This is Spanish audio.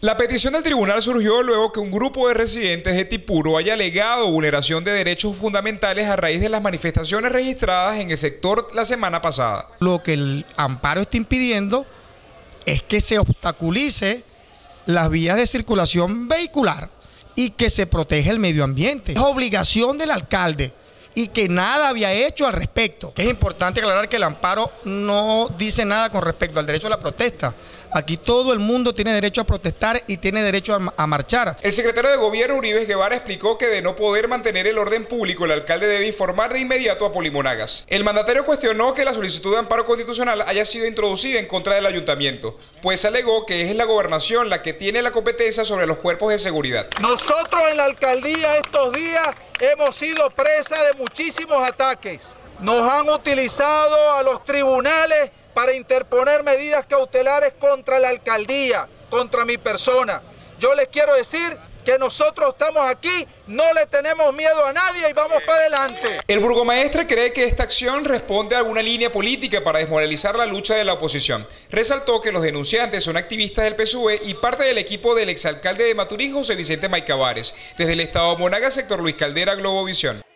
La petición del tribunal surgió luego que un grupo de residentes de Tipuro haya alegado vulneración de derechos fundamentales a raíz de las manifestaciones registradas en el sector la semana pasada. Lo que el amparo está impidiendo es que se obstaculice las vías de circulación vehicular y que se proteja el medio ambiente. Es obligación del alcalde y que nada había hecho al respecto. Es importante aclarar que el amparo no dice nada con respecto al derecho a la protesta. Aquí todo el mundo tiene derecho a protestar y tiene derecho a, marchar. El secretario de Gobierno Uribe Guevara explicó que de no poder mantener el orden público, el alcalde debe informar de inmediato a Polimonagas. El mandatario cuestionó que la solicitud de amparo constitucional haya sido introducida en contra del ayuntamiento, pues alegó que es la gobernación la que tiene la competencia sobre los cuerpos de seguridad. Nosotros en la alcaldía estos días hemos sido presa de muchísimos ataques. Nos han utilizado a los tribunales para interponer medidas cautelares contra la alcaldía, contra mi persona. Yo les quiero decir que nosotros estamos aquí, no le tenemos miedo a nadie y vamos para adelante. El burgomaestre cree que esta acción responde a alguna línea política para desmoralizar la lucha de la oposición. Resaltó que los denunciantes son activistas del PSUV y parte del equipo del exalcalde de Maturín, José Vicente Maicavares. Desde el estado Monaga, sector Luis Caldera, Globovisión.